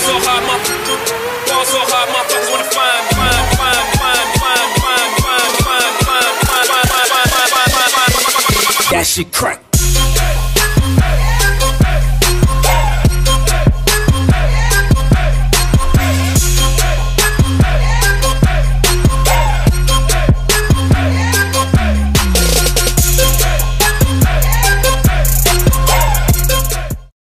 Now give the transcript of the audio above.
so shit my fall so my wanna find,